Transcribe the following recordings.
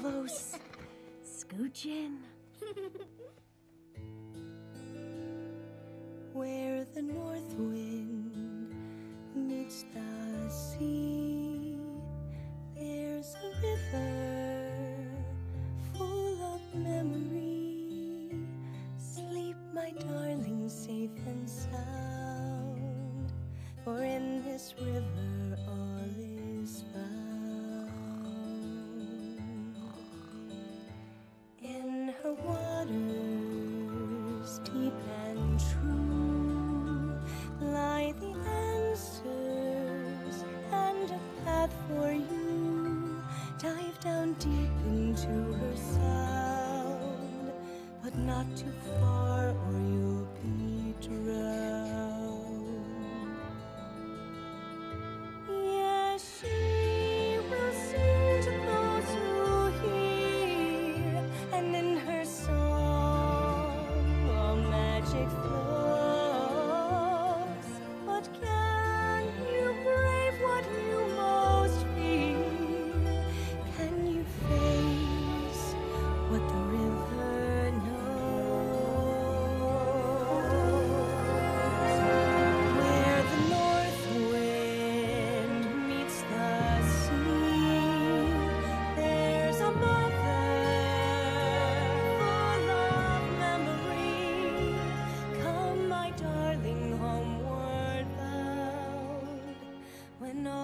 close. Scooch in. Where the north wind meets the sea, there's a river full of memory. Sleep, my darling, safe and sound, for in this river deep and true lie the answers and a path for you. Dive down deep into her sound, but not too far or drowned.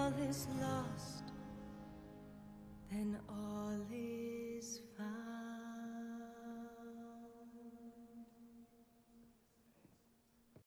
all is lost, then all.